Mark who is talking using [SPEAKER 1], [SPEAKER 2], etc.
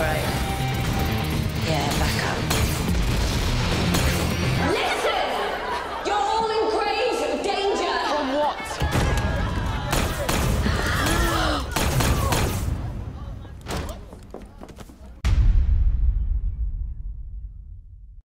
[SPEAKER 1] Alright.